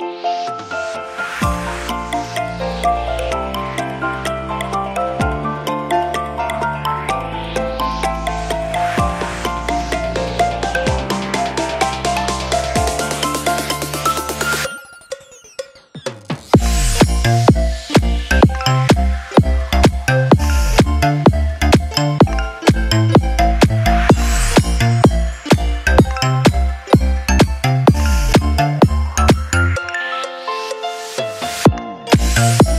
Música Bye.